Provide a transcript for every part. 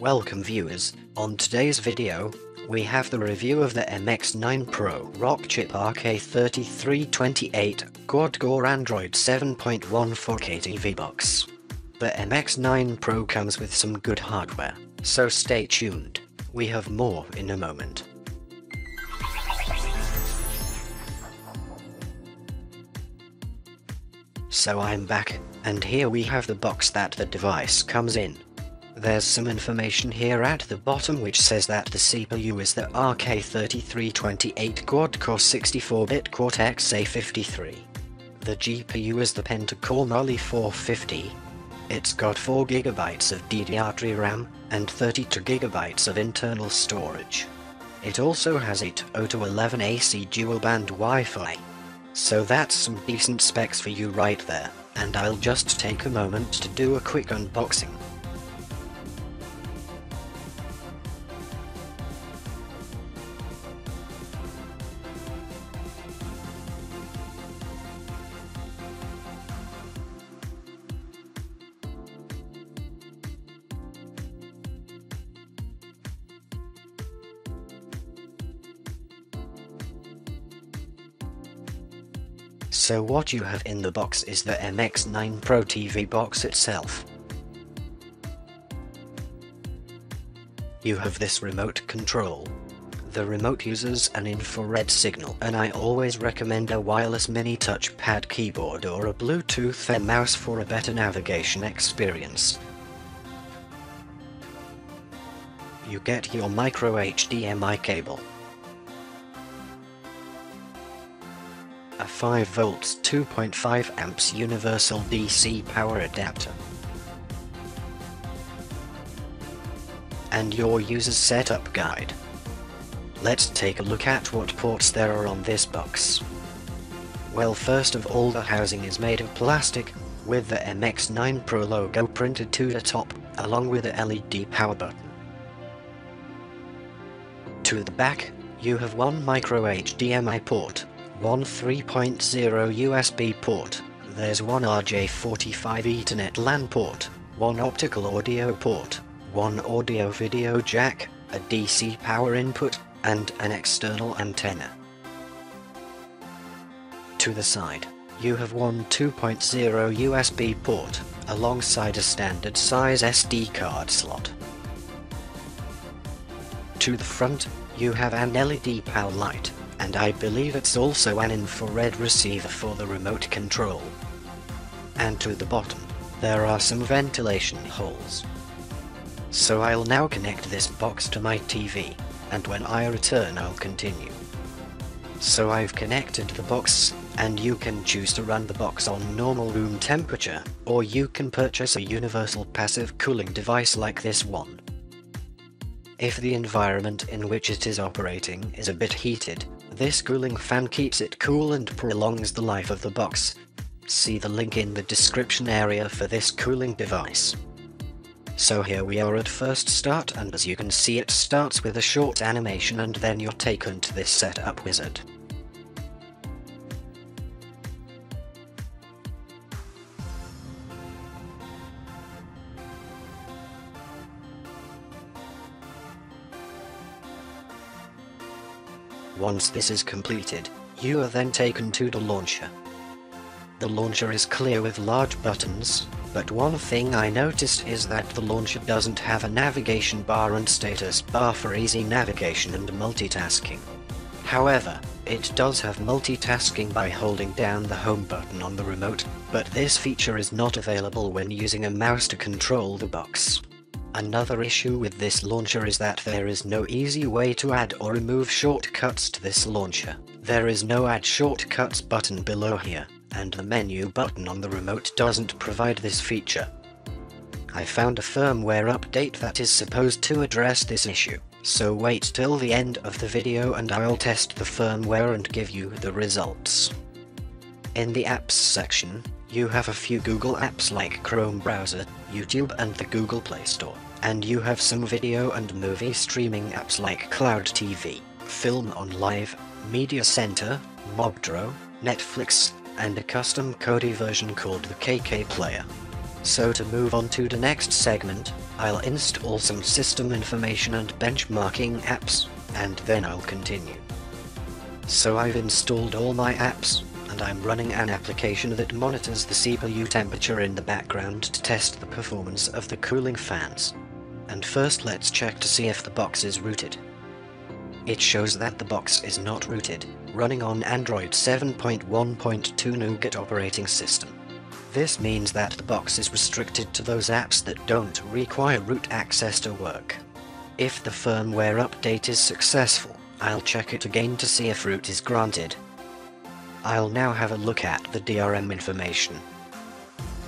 Welcome viewers, on today's video, we have the review of the MX9 Pro Rockchip RK3328 quad-core Android 7.1 4K TV box. The MX9 Pro comes with some good hardware, so stay tuned, we have more in a moment. So I'm back, and here we have the box that the device comes in. There's some information here at the bottom which says that the CPU is the RK3328 quad-core 64-bit Cortex A53. The GPU is the Pentacore Mali 450. It's got 4GB of DDR3 RAM and 32GB of internal storage. It also has 802.11 AC dual-band Wi-Fi. So that's some decent specs for you right there, and I'll just take a moment to do a quick unboxing. So what you have in the box is the MX9 Pro TV box itself. You have this remote control. The remote uses an infrared signal and I always recommend a wireless mini touchpad keyboard or a Bluetooth mouse for a better navigation experience. You get your micro HDMI cable. 5 volts 2.5 amps universal DC power adapter. And your user's setup guide. Let's take a look at what ports there are on this box. Well first of all the housing is made of plastic, with the MX9 Pro logo printed to the top, along with the LED power button. To the back, you have one micro HDMI port, one 3.0 USB port, there's one RJ45 Ethernet LAN port, one optical audio port, one audio video jack, a DC power input, and an external antenna. To the side, you have one 2.0 USB port, alongside a standard size SD card slot. To the front, you have an LED power light, and I believe it's also an infrared receiver for the remote control. And to the bottom, there are some ventilation holes. So I'll now connect this box to my TV, and when I return I'll continue. So I've connected the box, and you can choose to run the box on normal room temperature, or you can purchase a universal passive cooling device like this one. If the environment in which it is operating is a bit heated, this cooling fan keeps it cool and prolongs the life of the box. See the link in the description area for this cooling device. So here we are at first start and as you can see it starts with a short animation and then you're taken to this setup wizard. Once this is completed, you are then taken to the launcher. The launcher is clear with large buttons, but one thing I noticed is that the launcher doesn't have a navigation bar and status bar for easy navigation and multitasking. However, it does have multitasking by holding down the home button on the remote, but this feature is not available when using a mouse to control the box. Another issue with this launcher is that there is no easy way to add or remove shortcuts to this launcher. There is no add shortcuts button below here, and the menu button on the remote doesn't provide this feature. I found a firmware update that is supposed to address this issue, so wait till the end of the video and I'll test the firmware and give you the results. In the apps section, you have a few Google apps like Chrome browser, YouTube and the Google Play Store and you have some video and movie streaming apps like Cloud TV, FilmOn Live, Media Center, Mobdro, Netflix, and a custom Kodi version called the KK Player. So to move on to the next segment, I'll install some system information and benchmarking apps, and then I'll continue. So I've installed all my apps, and I'm running an application that monitors the CPU temperature in the background to test the performance of the cooling fans. And first let's check to see if the box is rooted. It shows that the box is not rooted, running on Android 7.1.2 Nougat operating system. This means that the box is restricted to those apps that don't require root access to work. If the firmware update is successful, I'll check it again to see if root is granted. I'll now have a look at the DRM information.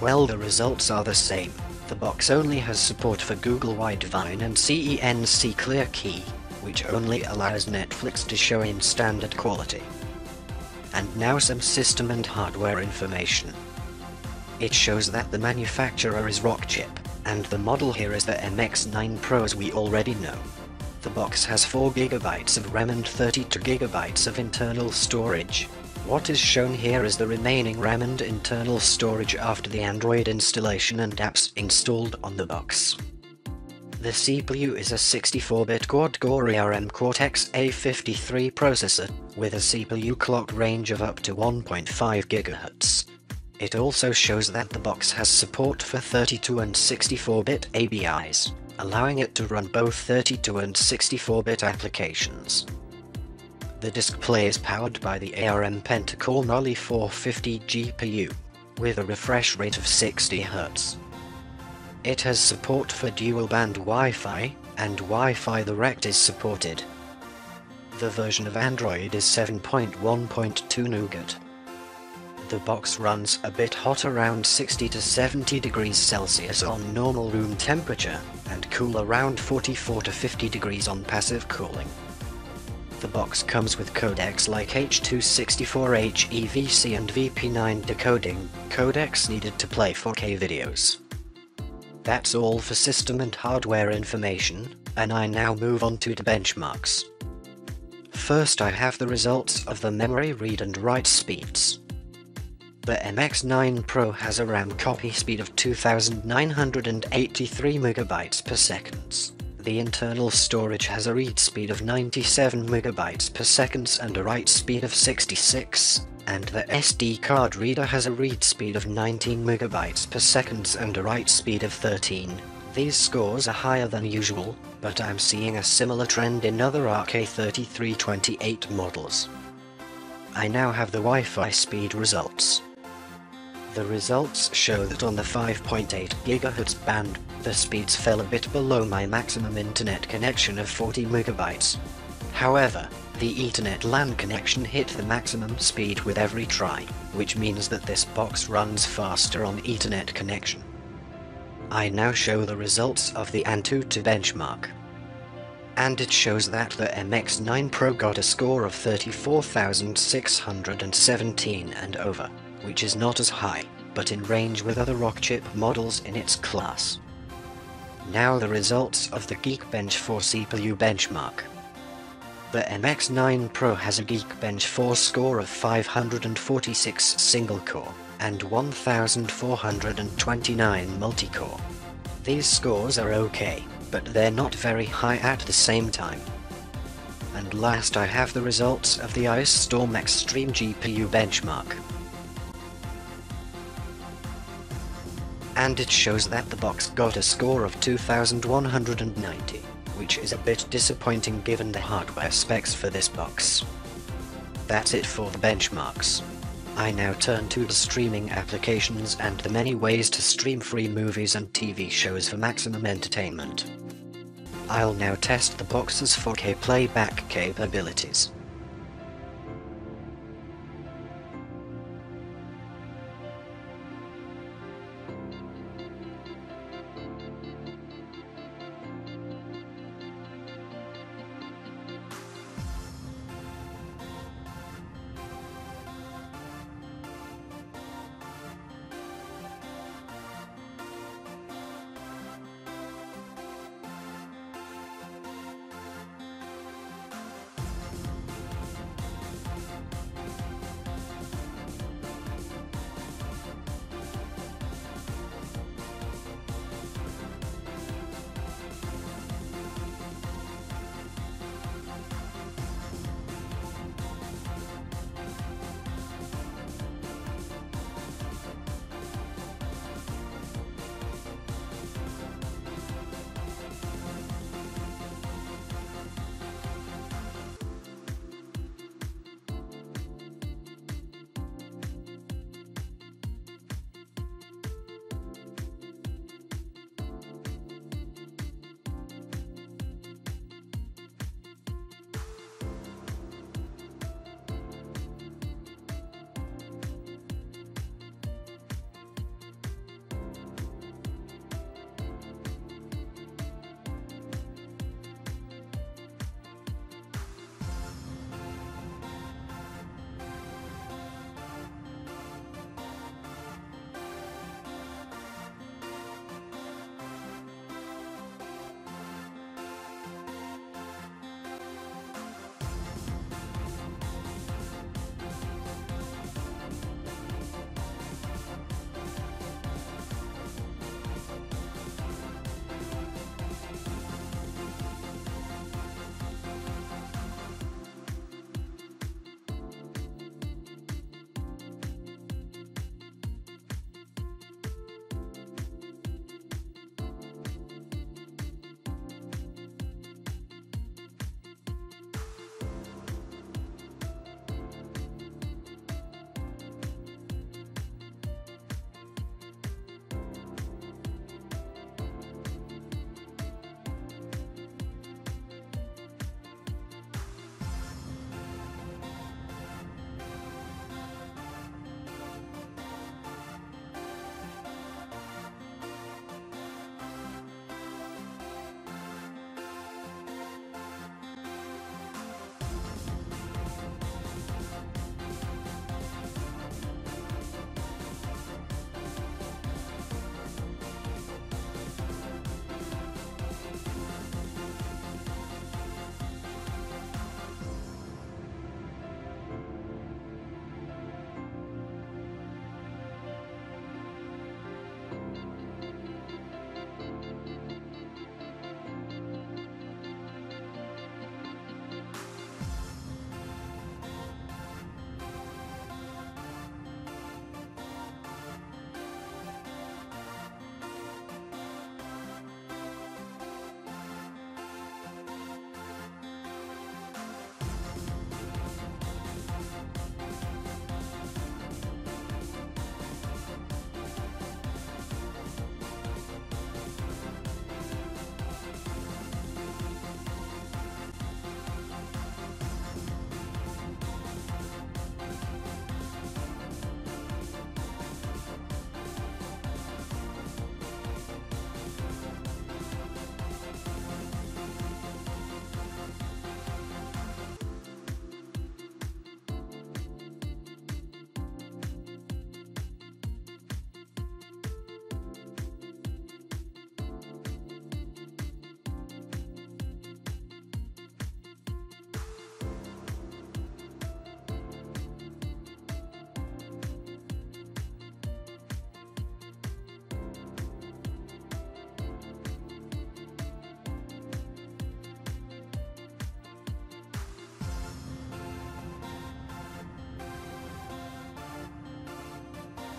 Well the results are the same. The box only has support for Google Widevine and CENC Clear Key, which only allows Netflix to show in standard quality. And now some system and hardware information. It shows that the manufacturer is Rockchip, and the model here is the MX9 Pro as we already know. The box has 4GB of RAM and 32GB of internal storage. What is shown here is the remaining RAM and internal storage after the Android installation and apps installed on the box. The CPU is a 64-bit quad-core ARM Cortex-A53 processor, with a CPU clock range of up to 1.5 GHz. It also shows that the box has support for 32 and 64-bit ABIs, allowing it to run both 32 and 64-bit applications. The display is powered by the ARM Pentacore Mali 450 GPU, with a refresh rate of 60 Hz. It has support for dual-band Wi-Fi, and Wi-Fi Direct is supported. The version of Android is 7.1.2 Nougat. The box runs a bit hot around 60 to 70 degrees Celsius on normal room temperature, and cool around 44 to 50 degrees on passive cooling. The box comes with codecs like H264 HEVC and VP9 decoding, codecs needed to play 4K videos. That's all for system and hardware information, and I now move on to the benchmarks. First I have the results of the memory read and write speeds. The MX9 Pro has a RAM copy speed of 2983 MB per second. The internal storage has a read speed of 97 MB per second and a write speed of 66, and the SD card reader has a read speed of 19 MB per second and a write speed of 13. These scores are higher than usual, but I'm seeing a similar trend in other RK3328 models. I now have the Wi-Fi speed results. The results show that on the 5.8 GHz band, the speeds fell a bit below my maximum internet connection of 40 megabytes. However, the Ethernet LAN connection hit the maximum speed with every try, which means that this box runs faster on Ethernet connection. I now show the results of the Antutu benchmark. And it shows that the MX9 Pro got a score of 34,617 and over which is not as high, but in range with other Rockchip models in its class. Now the results of the Geekbench 4 CPU benchmark. The MX9 Pro has a Geekbench 4 score of 546 single-core, and 1429 multi-core. These scores are okay, but they're not very high at the same time. And last I have the results of the Ice Storm Extreme GPU benchmark. And it shows that the box got a score of 2190, which is a bit disappointing given the hardware specs for this box. That's it for the benchmarks. I now turn to the streaming applications and the many ways to stream free movies and TV shows for maximum entertainment. I'll now test the box's 4K playback capabilities.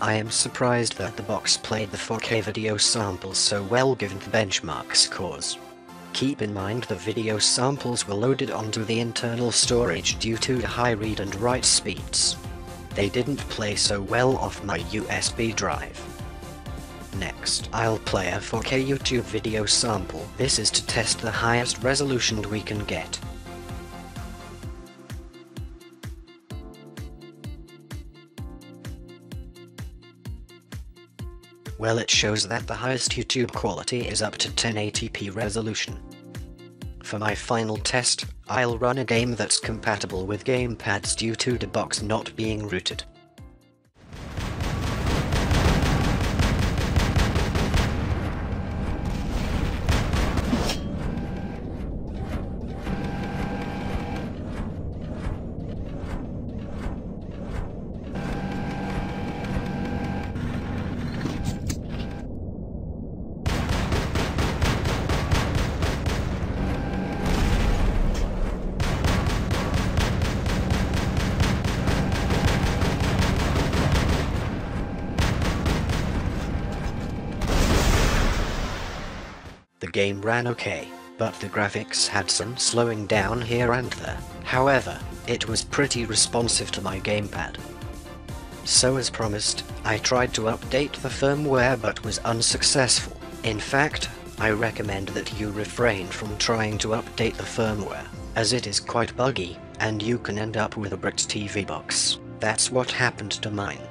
I am surprised that the box played the 4K video samples so well given the benchmark scores. Keep in mind the video samples were loaded onto the internal storage due to the high read and write speeds. They didn't play so well off my USB drive. Next, I'll play a 4K YouTube video sample. This is to test the highest resolution we can get. Well it shows that the highest YouTube quality is up to 1080p resolution. For my final test, I'll run a game that's compatible with gamepads due to the box not being rooted. Game ran okay, but the graphics had some slowing down here and there. However, it was pretty responsive to my gamepad. So as promised, I tried to update the firmware but was unsuccessful. In fact, I recommend that you refrain from trying to update the firmware, as it is quite buggy, and you can end up with a bricked TV box. That's what happened to mine.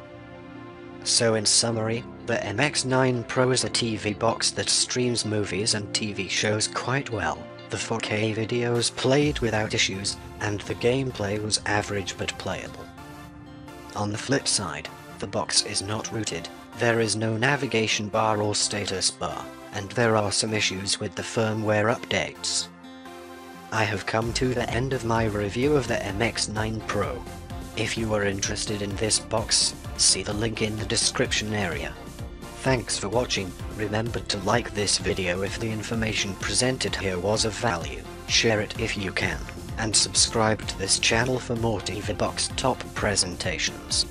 So in summary, the MX9 Pro is a TV box that streams movies and TV shows quite well. The 4K videos played without issues, and the gameplay was average but playable. On the flip side, the box is not rooted, there is no navigation bar or status bar, and there are some issues with the firmware updates. I have come to the end of my review of the MX9 Pro. If you are interested in this box, see the link in the description area. Thanks for watching, remember to like this video if the information presented here was of value, share it if you can, and subscribe to this channel for more TV Box Stop presentations.